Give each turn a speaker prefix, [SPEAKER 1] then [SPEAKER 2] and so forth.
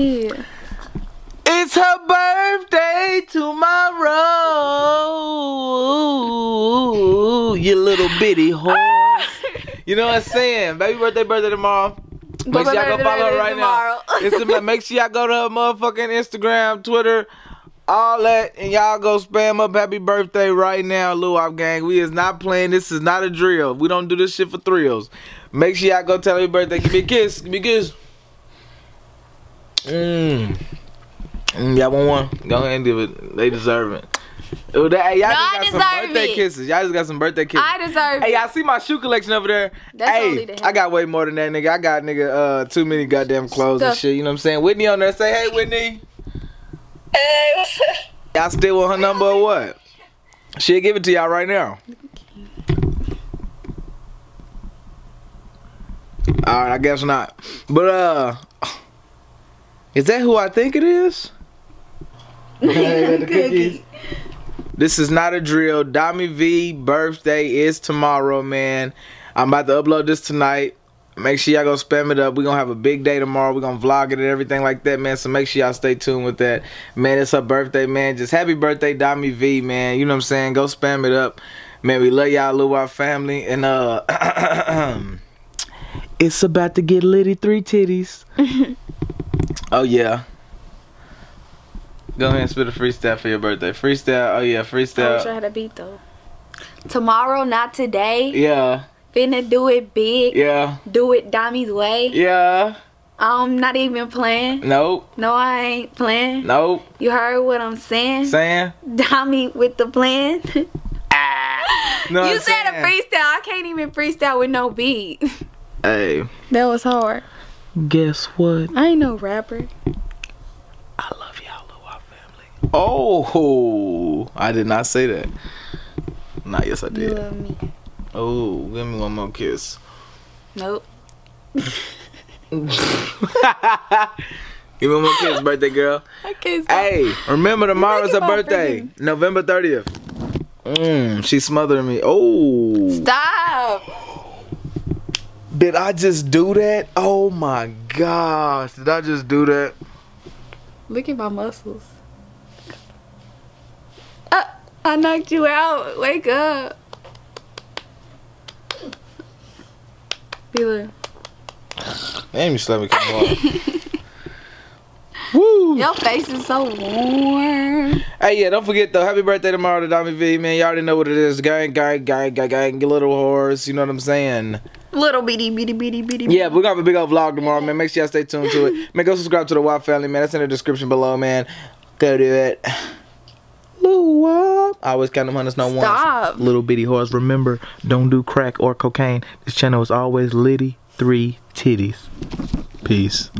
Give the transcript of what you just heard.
[SPEAKER 1] Yeah.
[SPEAKER 2] It's her birthday tomorrow. You little bitty whore. You know what I'm saying? Baby birthday, birthday tomorrow. Make sure y'all go follow her right now. It's make sure y'all go to her motherfucking Instagram, Twitter, all that, and y'all go spam up happy birthday right now, Lou Wop Gang. We is not playing. This is not a drill. We don't do this shit for thrills. Make sure y'all go tell happy birthday. Give me a kiss. Give me a kiss. Mmm. Mm, y'all want one? Go ahead and give it. They deserve it. Ooh, that, hey, y'all
[SPEAKER 1] No,
[SPEAKER 2] just
[SPEAKER 1] I
[SPEAKER 2] got some birthday
[SPEAKER 1] it.
[SPEAKER 2] kisses. Y'all just got some birthday kisses.
[SPEAKER 1] I deserve
[SPEAKER 2] Hey, y'all see my shoe collection over there?
[SPEAKER 1] That's
[SPEAKER 2] hey,
[SPEAKER 1] only the
[SPEAKER 2] I got way more than that, nigga. I got nigga uh too many goddamn clothes and shit. You know what I'm saying? Whitney on there. Say hey, Whitney.
[SPEAKER 3] Hey, what's up?
[SPEAKER 2] Y'all still want her number or what? She'll give it to y'all right now. All right, I guess not. But uh, is that who I think it is? cookies. This is not a drill. Domi V birthday is tomorrow, man. I'm about to upload this tonight. Make sure y'all go spam it up. We're gonna have a big day tomorrow. We're gonna vlog it and everything like that, man. So make sure y'all stay tuned with that. Man, it's her birthday, man. Just happy birthday, Domi V, man. You know what I'm saying? Go spam it up. Man, we love y'all, Lil Wild family. And uh it's about to get litty three titties. oh yeah. Go ahead and spit a freestyle for your birthday. Freestyle, oh yeah, freestyle.
[SPEAKER 1] I wish I had a beat though. Tomorrow, not today.
[SPEAKER 2] Yeah,
[SPEAKER 1] Finna do it big.
[SPEAKER 2] yeah,
[SPEAKER 1] Do it Domi's way.
[SPEAKER 2] yeah.
[SPEAKER 1] I'm not even playing.
[SPEAKER 2] Nope,
[SPEAKER 1] No, I ain't playing.
[SPEAKER 2] nope.
[SPEAKER 1] You heard what I'm saying?
[SPEAKER 2] Saying?
[SPEAKER 1] Dami with the plan. Ah.
[SPEAKER 2] No,
[SPEAKER 1] you
[SPEAKER 2] I'm
[SPEAKER 1] said a freestyle. I can't even freestyle with no beat.
[SPEAKER 2] Hey,
[SPEAKER 1] That was hard.
[SPEAKER 2] Guess what?
[SPEAKER 1] I ain't no rapper.
[SPEAKER 2] I love y'all, Lil Wild family. Oh, I did not say that. Nah, yes I
[SPEAKER 1] You
[SPEAKER 2] did.
[SPEAKER 1] love me.
[SPEAKER 2] Oh, give me one more kiss.
[SPEAKER 1] Nope.
[SPEAKER 2] Give me one more kiss, birthday girl.
[SPEAKER 1] I can't stop.
[SPEAKER 2] Hey, remember tomorrow's her birthday,
[SPEAKER 1] freaking-
[SPEAKER 2] November 30th. Mmm, she's smothering me. Oh,
[SPEAKER 1] Stop.
[SPEAKER 2] Did I just do that? Oh my gosh, did I just do that?
[SPEAKER 1] Look at my muscles. Uh, I knocked you out. Wake up. Bila,
[SPEAKER 2] Damn, you slept me come on. Woo!
[SPEAKER 1] your face is so warm.
[SPEAKER 2] Hey, yeah, don't forget though. Happy birthday tomorrow to Domi V, man. Y'all already know what it is. Gang, gang, gang, gang, gang, you little horse. You know what I'm saying?
[SPEAKER 1] Little bitty bitty bitty bitty.
[SPEAKER 2] Yeah, we're gonna have a big old vlog tomorrow, man. Make sure y'all stay tuned to it. Man, go subscribe to the Wild Family, man. That's in the description below, man. Go do it. Little Wild. I always count them hundreds, no ones.
[SPEAKER 1] Stop.
[SPEAKER 2] Little bitty horse. Remember, don't do crack or cocaine. This channel is always litty three titties. Peace.